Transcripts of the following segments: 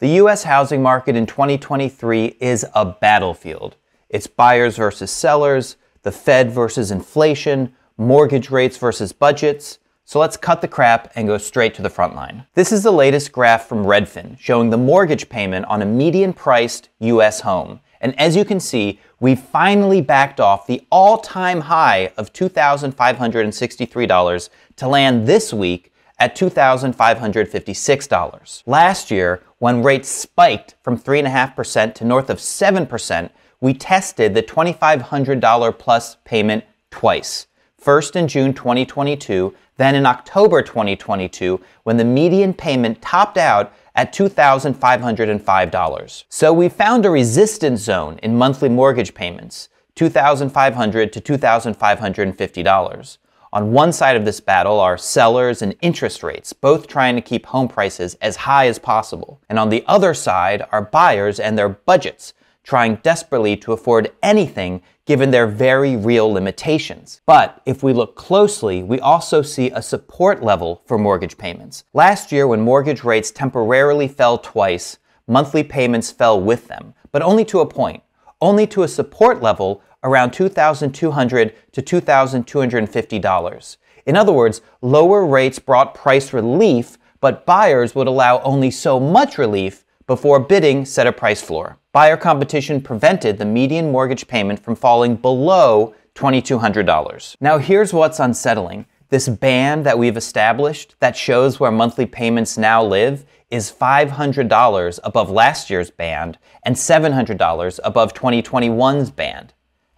The U.S. housing market in 2023 is a battlefield. It's buyers versus sellers, the Fed versus inflation, mortgage rates versus budgets. So let's cut the crap and go straight to the front line. This is the latest graph from Redfin showing the mortgage payment on a median priced U.S. home. And as you can see, we finally backed off the all time high of $2,563 to land this week at $2,556. Last year, when rates spiked from 3.5% to north of 7%, we tested the $2,500 plus payment twice. First in June 2022, then in October 2022, when the median payment topped out at $2,505. So we found a resistance zone in monthly mortgage payments, 2,500 to $2,550. On one side of this battle are sellers and interest rates, both trying to keep home prices as high as possible. And on the other side are buyers and their budgets, trying desperately to afford anything given their very real limitations. But if we look closely, we also see a support level for mortgage payments. Last year, when mortgage rates temporarily fell twice, monthly payments fell with them, but only to a point, only to a support level around 2,200 to $2,250. In other words, lower rates brought price relief, but buyers would allow only so much relief before bidding set a price floor. Buyer competition prevented the median mortgage payment from falling below $2,200. Now here's what's unsettling. This band that we've established that shows where monthly payments now live is $500 above last year's band and $700 above 2021's band.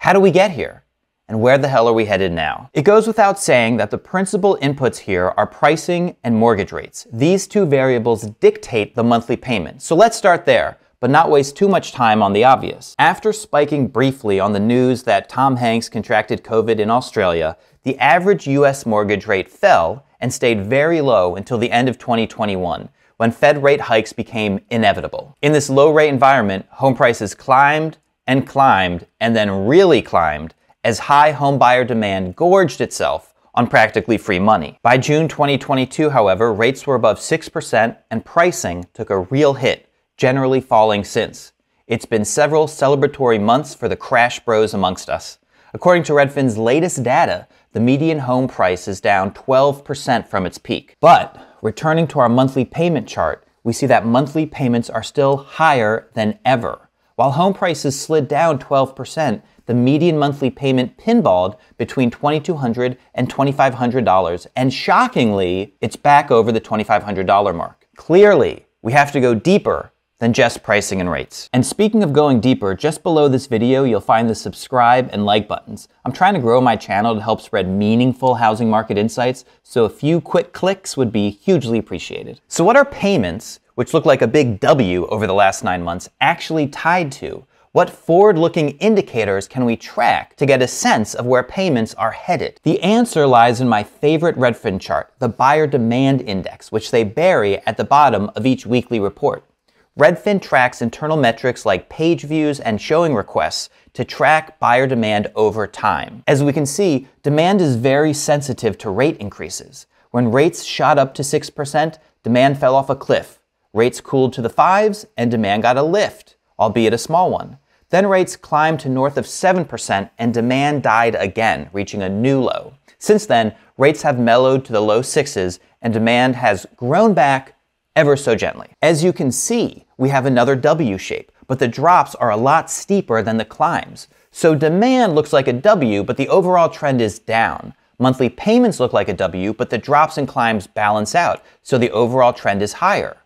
How do we get here? And where the hell are we headed now? It goes without saying that the principal inputs here are pricing and mortgage rates. These two variables dictate the monthly payment. So let's start there, but not waste too much time on the obvious. After spiking briefly on the news that Tom Hanks contracted COVID in Australia, the average US mortgage rate fell and stayed very low until the end of 2021 when Fed rate hikes became inevitable. In this low rate environment, home prices climbed and climbed and then really climbed as high home buyer demand gorged itself on practically free money. By June 2022, however, rates were above 6% and pricing took a real hit, generally falling since. It's been several celebratory months for the crash bros amongst us. According to Redfin's latest data, the median home price is down 12% from its peak. But returning to our monthly payment chart, we see that monthly payments are still higher than ever. While home prices slid down 12%, the median monthly payment pinballed between $2,200 and $2,500, and shockingly, it's back over the $2,500 mark. Clearly, we have to go deeper than just pricing and rates. And speaking of going deeper, just below this video, you'll find the subscribe and like buttons. I'm trying to grow my channel to help spread meaningful housing market insights, so a few quick clicks would be hugely appreciated. So what are payments which looked like a big W over the last nine months, actually tied to? What forward looking indicators can we track to get a sense of where payments are headed? The answer lies in my favorite Redfin chart, the Buyer Demand Index, which they bury at the bottom of each weekly report. Redfin tracks internal metrics like page views and showing requests to track buyer demand over time. As we can see, demand is very sensitive to rate increases. When rates shot up to 6%, demand fell off a cliff. Rates cooled to the fives and demand got a lift, albeit a small one. Then rates climbed to north of 7% and demand died again, reaching a new low. Since then, rates have mellowed to the low sixes and demand has grown back ever so gently. As you can see, we have another W shape, but the drops are a lot steeper than the climbs. So demand looks like a W, but the overall trend is down. Monthly payments look like a W, but the drops and climbs balance out, so the overall trend is higher.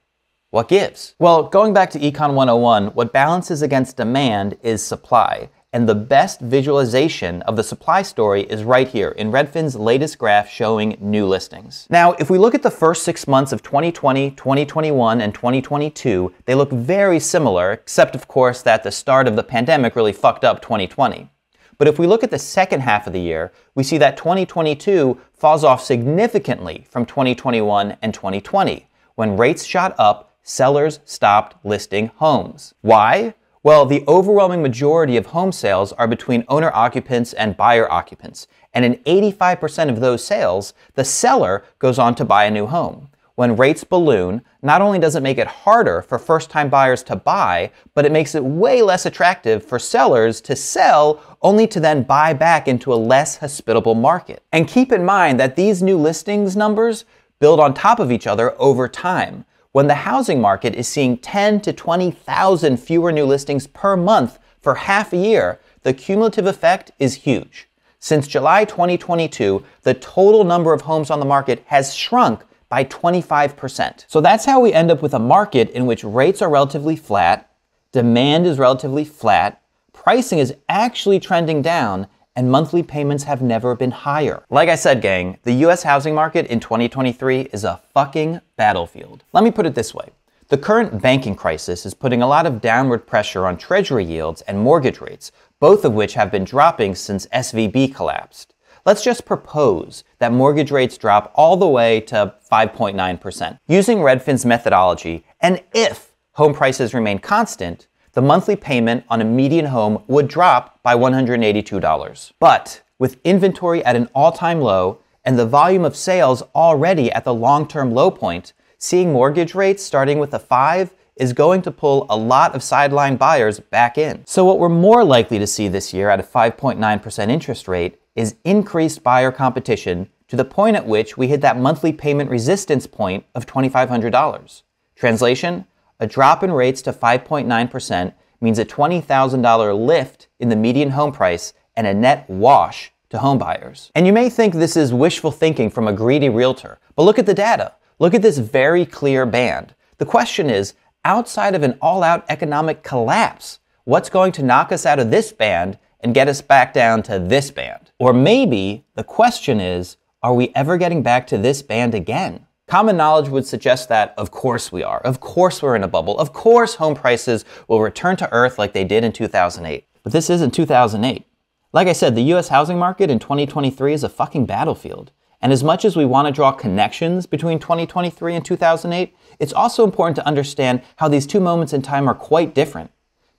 What gives? Well, going back to Econ 101, what balances against demand is supply. And the best visualization of the supply story is right here in Redfin's latest graph showing new listings. Now, if we look at the first six months of 2020, 2021, and 2022, they look very similar, except of course that the start of the pandemic really fucked up 2020. But if we look at the second half of the year, we see that 2022 falls off significantly from 2021 and 2020, when rates shot up sellers stopped listing homes. Why? Well, the overwhelming majority of home sales are between owner occupants and buyer occupants. And in 85% of those sales, the seller goes on to buy a new home. when rates balloon, not only does it make it harder for first time buyers to buy, but it makes it way less attractive for sellers to sell, only to then buy back into a less hospitable market. And keep in mind that these new listings numbers build on top of each other over time. When the housing market is seeing 10 to 20,000 fewer new listings per month for half a year, the cumulative effect is huge. Since July 2022, the total number of homes on the market has shrunk by 25%. So that's how we end up with a market in which rates are relatively flat, demand is relatively flat, pricing is actually trending down, and monthly payments have never been higher. Like I said, gang, the US housing market in 2023 is a fucking battlefield. Let me put it this way. The current banking crisis is putting a lot of downward pressure on treasury yields and mortgage rates, both of which have been dropping since SVB collapsed. Let's just propose that mortgage rates drop all the way to 5.9%. Using Redfin's methodology, and if home prices remain constant, the monthly payment on a median home would drop by $182. But with inventory at an all time low and the volume of sales already at the long term low point, seeing mortgage rates starting with a 5 is going to pull a lot of sideline buyers back in. So, what we're more likely to see this year at a 5.9% interest rate is increased buyer competition to the point at which we hit that monthly payment resistance point of $2,500. Translation A drop in rates to 5.9% means a $20,000 lift in the median home price and a net wash to homebuyers. And you may think this is wishful thinking from a greedy realtor, but look at the data. Look at this very clear band. The question is outside of an all out economic collapse, what's going to knock us out of this band and get us back down to this band? Or maybe the question is, are we ever getting back to this band again? Common knowledge would suggest that, of course, we are. Of course, we're in a bubble. Of course, home prices will return to earth like they did in 2008. But this isn't 2008. Like I said, the US housing market in 2023 is a fucking battlefield. And as much as we want to draw connections between 2023 and 2008, it's also important to understand how these two moments in time are quite different.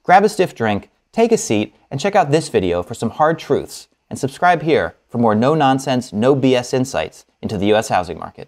Grab a stiff drink, take a seat, and check out this video for some hard truths, and subscribe here for more no nonsense, no BS insights into the US housing market.